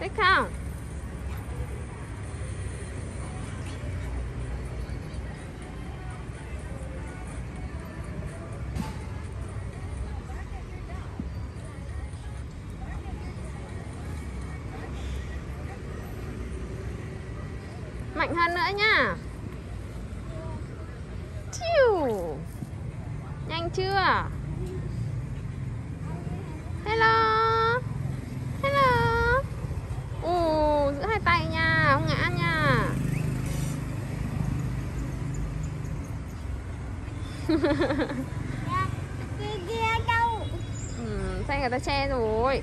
thích không? Mạnh hơn nữa nha Chiu. nhanh chưa? Kia kia đâu? Ừ, xe người ta che rồi